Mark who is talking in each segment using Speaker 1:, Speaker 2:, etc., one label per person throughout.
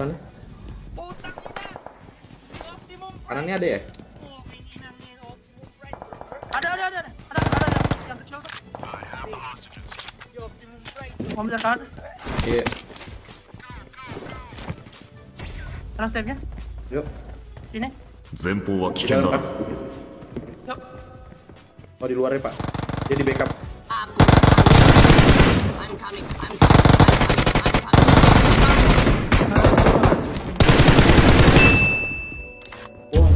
Speaker 1: depan. ini ada ya?
Speaker 2: Ada, ada, ada, ada, ada, ada, yang kecil tuh. Kamu bisa kanan?
Speaker 1: Iya.
Speaker 2: Terus stepnya?
Speaker 1: Yuk.
Speaker 2: Sini.
Speaker 3: 前方は危険だ。
Speaker 2: Yuk.
Speaker 1: Oh di luarnya pak. Jadi backup.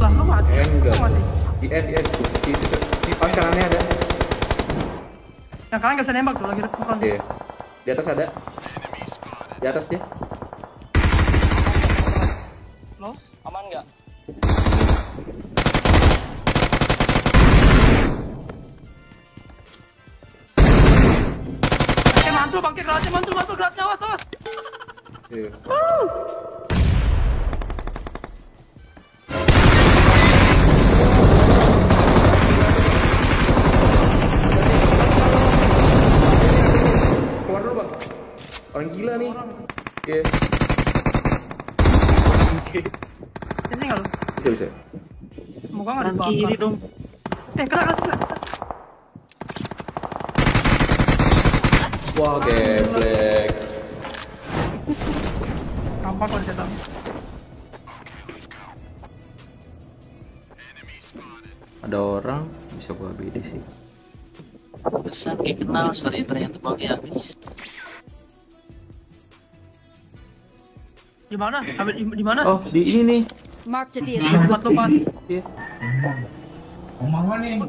Speaker 2: Lah, lu mati.
Speaker 1: N
Speaker 2: Lu
Speaker 1: enggak.
Speaker 2: mati.
Speaker 1: Di N, di N. Di situ tuh. Di pas kanannya ada.
Speaker 2: Yang nggak bisa nembak tuh, lagi.
Speaker 1: Iya. Di atas ada. Di atas dia.
Speaker 2: Lo?
Speaker 4: Aman nggak?
Speaker 2: Eh, mantul bangke granatnya, mantul, mantul granatnya, awas, awas.
Speaker 1: Iya. Orang gila nih. Iya.
Speaker 2: Sini nggak lu?
Speaker 1: Bisa bisa.
Speaker 2: Semoga nggak
Speaker 4: Kanan
Speaker 2: dibakar.
Speaker 4: kiri dong.
Speaker 2: Eh, kena, kena.
Speaker 1: Wah geblek.
Speaker 2: Gampang kalau dicetak.
Speaker 1: Ada orang bisa gua BD sih.
Speaker 4: Besar kayak kenal, sorry ternyata pakai habis.
Speaker 2: Di mana? Habis di, mana?
Speaker 1: Oh di ini nih.
Speaker 2: Di
Speaker 5: vehicle.
Speaker 2: tempat lu pas.
Speaker 1: Iya.
Speaker 2: Mana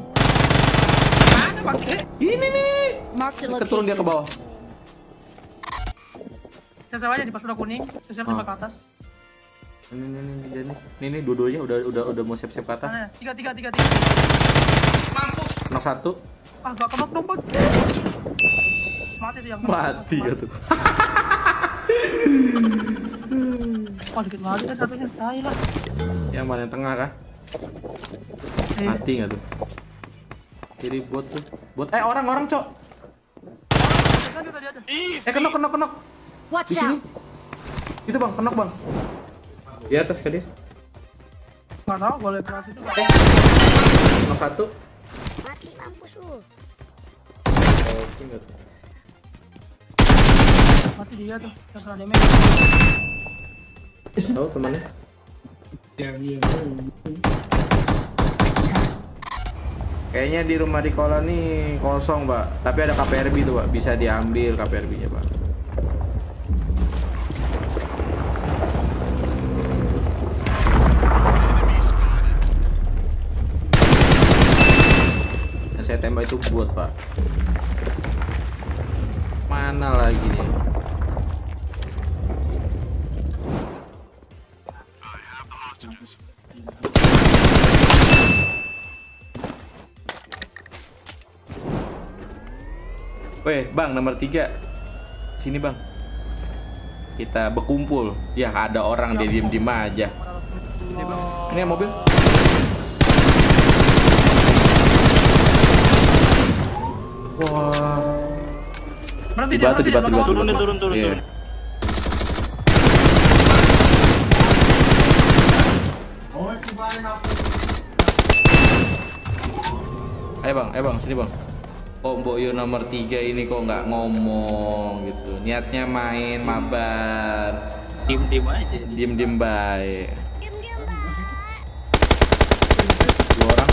Speaker 2: bangke?
Speaker 1: Ini nih.
Speaker 5: Marked a
Speaker 1: Keturun dia ke
Speaker 5: location.
Speaker 1: bawah.
Speaker 2: Saya aja di pas udah kuning. Saya siap
Speaker 1: Oh.
Speaker 2: ke atas.
Speaker 1: Ini nih nih nih nih. Nih nih dua-duanya udah udah udah mau siap-siap ke atas.
Speaker 2: Tiga, tiga, tiga, tiga. Mampus.
Speaker 1: Knock satu.
Speaker 2: Ah, gak kena dong, Bang. Mati tuh yang.
Speaker 1: Mati ya tuh.
Speaker 2: Wah, dikit banget kan satunya. Tai lah.
Speaker 1: Yang mana yang tengah kah?
Speaker 2: Eh,
Speaker 1: Mati nggak tuh? Kiri bot tuh. Bot. Eh orang orang cok. Eh kenok kenok kenok.
Speaker 5: Watch
Speaker 1: Di sini.
Speaker 5: out!
Speaker 1: Itu bang kenok bang. Di atas kan dia.
Speaker 2: Nggak tahu, boleh kelas itu.
Speaker 1: Knock satu.
Speaker 5: Mati mampus lu.
Speaker 1: Oh, tuh.
Speaker 2: Mati dia tuh. Yang kena damage.
Speaker 1: Tahu temannya? Kayaknya di rumah di kolam nih kosong, Pak. Tapi ada KPRB tuh, Pak. Bisa diambil KPRB-nya, Pak. Yang saya tembak itu buat, Pak. Mana lagi nih? Weh, Bang, nomor tiga. Sini, Bang. Kita berkumpul. Ya, ada orang dia diem-diem aja. Ini yang mobil. Wah.
Speaker 2: Berhenti
Speaker 1: Di
Speaker 2: dia,
Speaker 1: batu, di batu, di batu.
Speaker 4: Turunin, turun, turun,
Speaker 1: Iya.
Speaker 4: turun.
Speaker 1: Ayo bang, ayo bang, sini bang. Kok Mbok Yo nomor tiga ini kok nggak ngomong gitu? Niatnya main mabar,
Speaker 4: Diem-diem aja.
Speaker 1: diem-diem baik. Dua orang.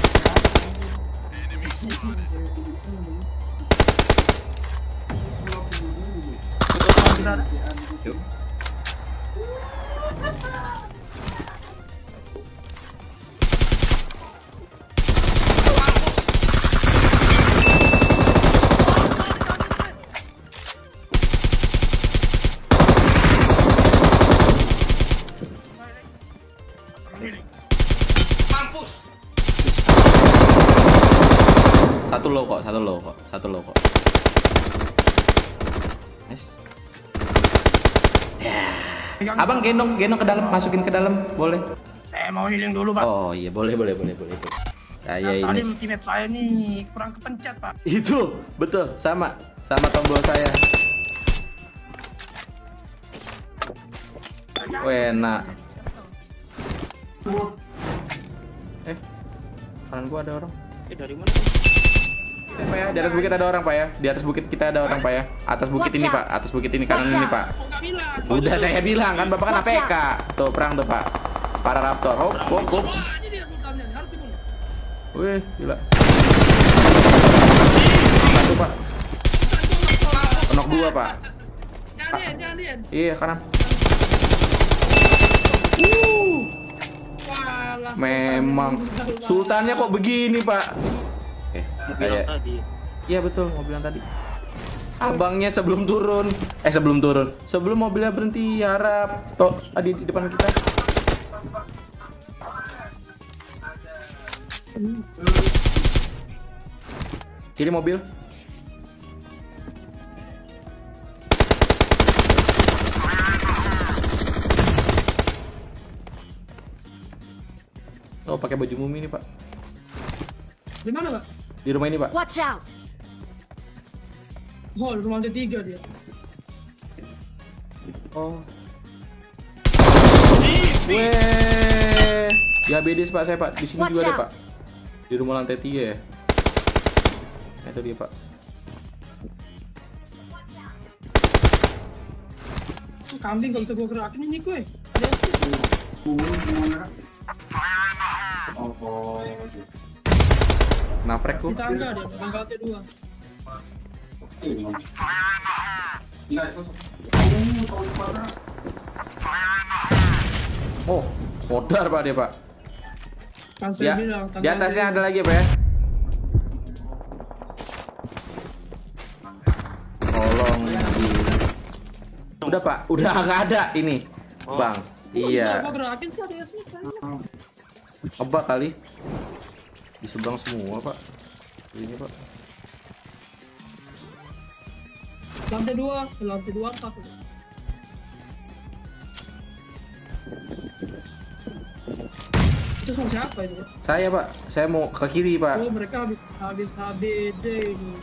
Speaker 2: Kita ada.
Speaker 1: Yuk. Satu low kok, satu low kok, satu low kok. Nice.
Speaker 2: Pegang.
Speaker 1: Abang gendong, gendong ke dalam, masukin ke dalam, boleh?
Speaker 2: Saya mau healing dulu, Pak.
Speaker 1: Oh iya, boleh, boleh, boleh, boleh. Saya
Speaker 2: Nah, tadi
Speaker 1: ini.
Speaker 2: teammate saya nih kurang kepencet, Pak.
Speaker 1: Itu, betul, sama, sama tombol saya. Wena. Kanan gua ada orang.
Speaker 4: Eh dari mana?
Speaker 1: Pak ya, di atas bukit ada orang, Pak ya. Di atas bukit kita ada orang, Pak ya. Atas bukit
Speaker 5: Watch
Speaker 1: ini,
Speaker 5: out.
Speaker 1: Pak. Atas bukit ini kanan
Speaker 5: Watch
Speaker 1: ini,
Speaker 5: out.
Speaker 1: Pak. Udah saya bilang kan Bapak kan
Speaker 5: Watch
Speaker 1: APK. Tuh, perang tuh, Pak. Para Raptor. Hop, hop, hop.
Speaker 2: Ini dia sultannya. Harus dibunuh.
Speaker 1: Wih, gila. Satu, Pak. Penok dua, Pak. Iya, kanan. Memang sultannya kok begini, Pak? Eh,
Speaker 4: Mau
Speaker 1: saya
Speaker 4: tadi.
Speaker 1: Iya betul, mobil yang tadi. Abangnya sebelum turun, eh sebelum turun, sebelum mobilnya berhenti harap toh di, di depan kita. Kiri mobil. Oh, pakai baju mumi nih, Pak.
Speaker 2: Di mana, Pak?
Speaker 1: Di rumah ini, Pak.
Speaker 5: Watch out!
Speaker 2: Oh, rumah lantai tiga dia.
Speaker 1: Oh. Weh. Di HBD Pak saya Pak. Di sini
Speaker 5: Watch
Speaker 1: juga ada. Pak. Di rumah lantai tiga ya. Nah, itu dia Pak.
Speaker 2: Kambing kalau bisa gue gerakin ini gue.
Speaker 1: Naprek
Speaker 2: tangga tangga dua.
Speaker 1: Oh, modar Pak dia Pak.
Speaker 2: Kan
Speaker 1: Di, atasnya ada lagi Pak ya. Tolong. Udah Pak, udah nggak ada ini.
Speaker 4: Oh.
Speaker 1: Bang.
Speaker 2: dua.
Speaker 1: Iya. Apa kali? Di seberang semua Pak. Ini Pak.
Speaker 2: Lantai dua, lantai dua satu. Itu sama siapa itu? Pak?
Speaker 1: Saya Pak, saya mau ke kiri Pak.
Speaker 2: Oh mereka habis habis HBD ini.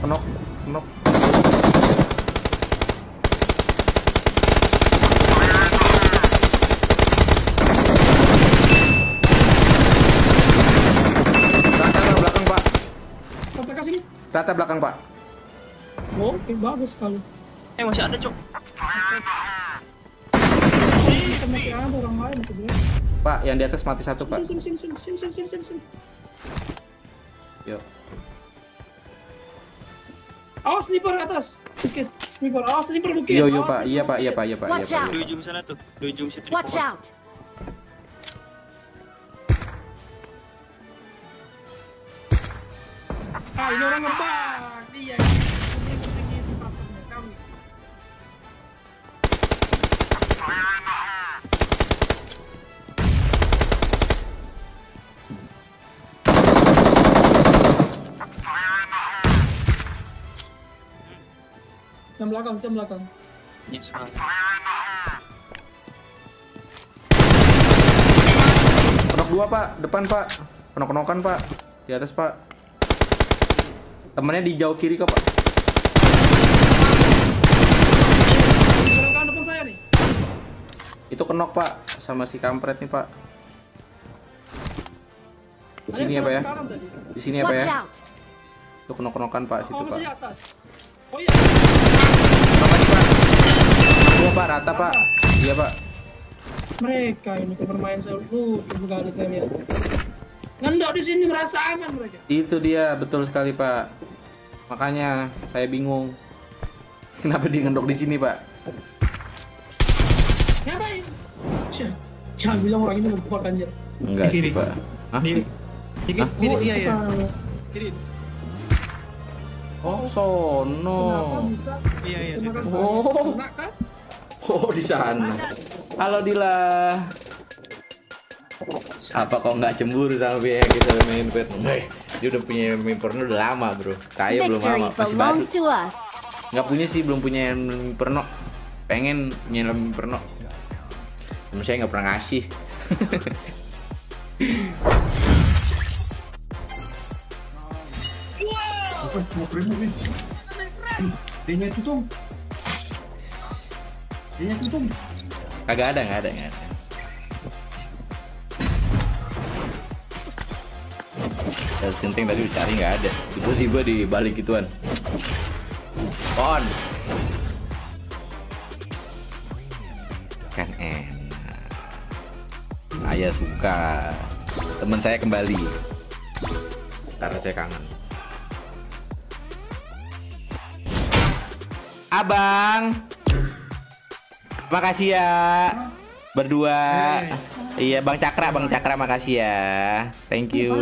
Speaker 1: Kenok, kenok. Rata Pak, belakang Pak.
Speaker 2: Kontak kasih nih.
Speaker 1: Rata belakang Pak.
Speaker 2: Oh, Oke, bagus sekali.
Speaker 4: Eh masih ada cok.
Speaker 2: Kita masih ada orang lain sebenarnya.
Speaker 1: Pak, yang di atas mati satu Pak.
Speaker 2: Sini sini sini sini sini sini sini sini.
Speaker 1: Yuk.
Speaker 2: Awas sniper ke atas. Bukit. Sniper. Awas sniper bukit.
Speaker 1: Yo yo
Speaker 2: Awas,
Speaker 1: Pak, iya Pak, iya Pak, iya Pak, iya
Speaker 5: Watch
Speaker 1: Pak.
Speaker 5: out.
Speaker 4: Di ujung sana tuh. Di ujung situ. di
Speaker 5: Watch out!
Speaker 2: Ini orang ngebak. Iya. Kami. Yang belakang, yang belakang.
Speaker 4: Yes, ah.
Speaker 1: Penok dua Pak, depan Pak. Penok-penokan Pak. Di atas Pak. Temennya di jauh kiri kok Pak.
Speaker 2: Belakang depan saya nih.
Speaker 1: Itu kenok Pak, sama si kampret nih Pak. Di sini ya Pak ya. Di sini ya Pak ya. Itu kenok-kenokan Pak situ Pak.
Speaker 2: Oh iya.
Speaker 1: Pak. Dua Pak, rata Pak. Iya Pak.
Speaker 2: Mereka ini bermain saya lu sekali saya lihat. Ngendok di sini merasa aman mereka.
Speaker 1: Itu dia, betul sekali Pak. Makanya saya bingung. Kenapa dia ngendok di sini Pak?
Speaker 2: Ngapain? Jangan bilang orang ini ngebot anjir.
Speaker 1: Enggak sih
Speaker 3: Kiri.
Speaker 1: Pak. Hah?
Speaker 3: Kiri. Kiri, kiri, iya ya.
Speaker 2: salah.
Speaker 3: Kiri.
Speaker 1: Oh, sono.
Speaker 2: Kenapa bisa?
Speaker 3: Iya, iya.
Speaker 1: Oh.
Speaker 2: Kan?
Speaker 1: Oh, di sana. Halo Dila. Apa kok nggak cemburu sama dia kita main Vietnam? Hei, dia udah punya main porno udah lama bro. Saya belum lama, masih baru. Nggak punya sih, belum punya yang porno. Pengen punya yang porno. Cuma saya nggak pernah ngasih.
Speaker 3: Iya tutup.
Speaker 1: Kagak ada, nggak ada, nggak ada. Saya genting tadi dicari nggak ada. Tiba-tiba di balik gituan. On. Kan enak. Saya suka. Teman saya kembali. Karena saya kangen. Abang. Makasih ya. Berdua. Iya, Bang Cakra, Bang Cakra makasih ya. Thank you.